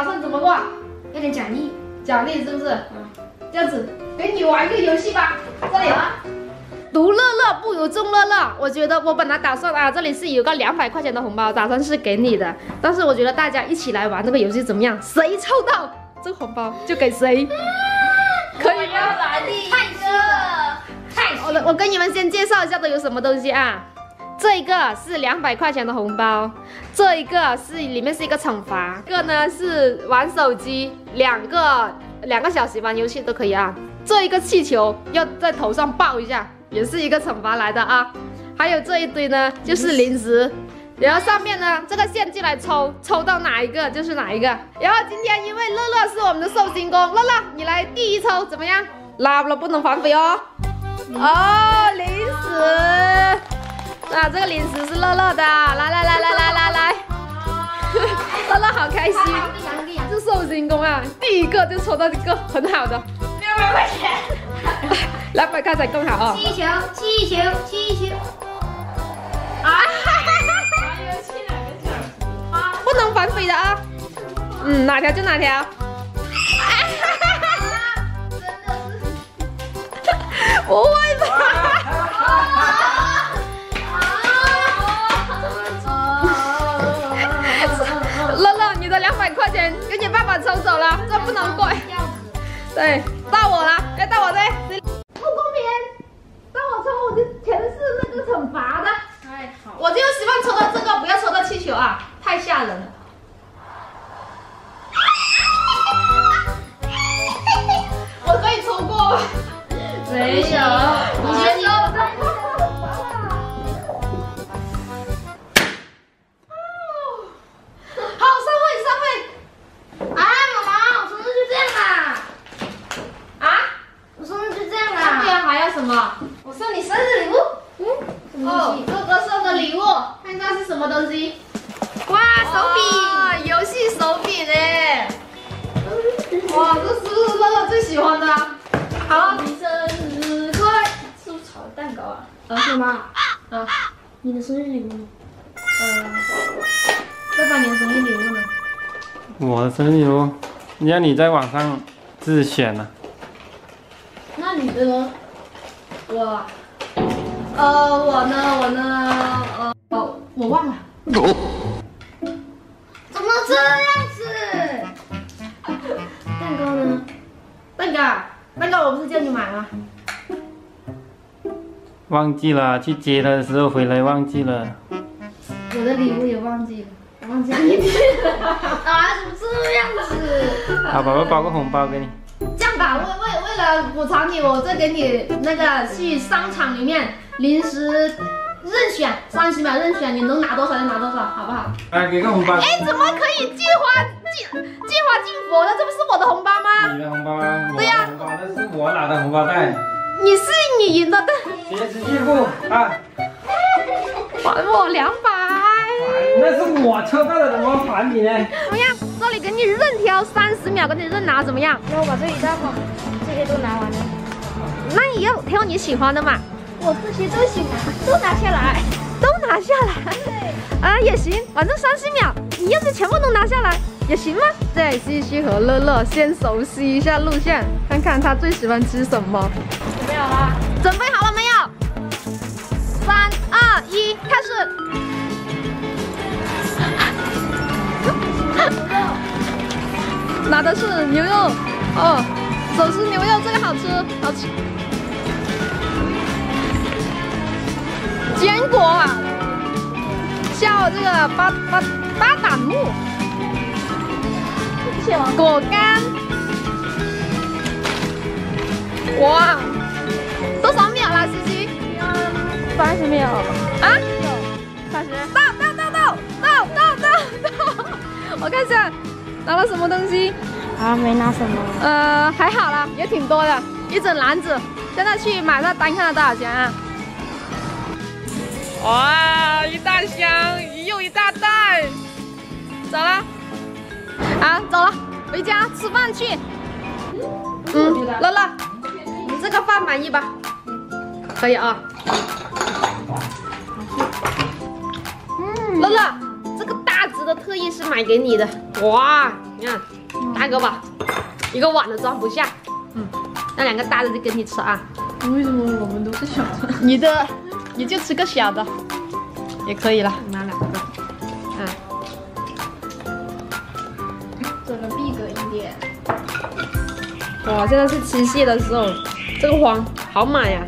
打算怎么过？有点奖励，奖励是不是？嗯，这样子，给你玩一个游戏吧。这里啊，独乐乐不如众乐乐。我觉得我本来打算啊，这里是有个两百块钱的红包，打算是给你的。但是我觉得大家一起来玩这个游戏怎么样？谁抽到这个红包就给谁。可以要来第一个。太我我跟你们先介绍一下都有什么东西啊。这一个是两百块钱的红包，这一个是里面是一个惩罚，这个呢是玩手机，两个两个小时玩游戏都可以啊。这一个气球要在头上爆一下，也是一个惩罚来的啊。还有这一堆呢就是零食，然后上面呢这个线进来抽，抽到哪一个就是哪一个。然后今天因为乐乐是我们的寿星公，乐乐你来第一抽怎么样？拉了不能反悔哦。哦，零食。啊，这个零食是乐乐的，来来来来来来来，乐乐好开心，这寿星公啊，第一个就抽到这个很好的，六百块钱，两百块才更好哦。气球，气球，气球，啊，不能反悔的啊，嗯，哪条就哪条。钱给你爸爸抽走了，这不能怪。对，到我了，哎，到我这，不公平，到我抽，我就全是那个惩罚的。哎，好，我就希望抽到这个，不要抽到气球啊，太吓人了。我可以抽过，没有，什么东西？哇，手柄，游戏手柄呢？哇，这是乐乐最喜欢的。好，你生日快，是不是炒的蛋糕啊？啊，什么？啊，你的生日礼物？呃，爸爸，你的生日礼物呢？我的生日礼物，要你在网上自选呢、那你的呢？我，呃，我呢？我呢？我忘了。怎么这样子？蛋糕呢？蛋糕，蛋糕，我不是叫你买吗？忘记了，去接他的时候回来忘记了。我的礼物也忘记了，忘记了。啊，怎么这样子？好，宝宝包个红包给你。这样吧，为为为了补偿你，我再给你那个去商场里面临时任选，三十秒任选，你能拿多少就拿多少，好不好？来，给个红包。哎，怎么可以借花借借花敬佛呢？这不是我的红包吗？你的红包啊？对呀，红包那是我拿的红包袋。你是你赢的，但鞋子衣服啊，还我两百。那是我抽到的，怎么还你呢？怎么样？这里给你任挑三十秒，给你任拿，怎么样？那我把这一大包这些都拿完了。那你要挑你喜欢的嘛？我这些都行啊，都拿下来，都拿下来。对，啊也行，反正三十秒，你要是全部都拿下来。也行吗？在西西和乐乐先熟悉一下路线，看看他最喜欢吃什么。准备好了？准备好了没有？三二一，开始。拿的是牛肉哦，手撕牛肉这个好吃，好吃。坚果，叫这个巴巴巴旦木。果干，哇，多少秒了，西西？三十秒。啊？三十。到到到到到到到到！我看一下，拿了什么东西？啊，没拿什么。呃，还好啦，也挺多的，一整篮子。现在去买那单，看了多少钱啊？哇，一大箱，又一大袋，走了。啊，走了，回家吃饭去。嗯，乐乐，你这个饭满意吧？可以啊。嗯，乐乐，这个大只的特意是买给你的。哇，你看，大个吧，一个碗都装不下。嗯，那两个大的就给你吃啊。为什么我们都是小的？你的，你就吃个小的，也可以了。拿两个。嗯，整个 big 一点。哇，现在是吃蟹的时候，这个黄好满呀、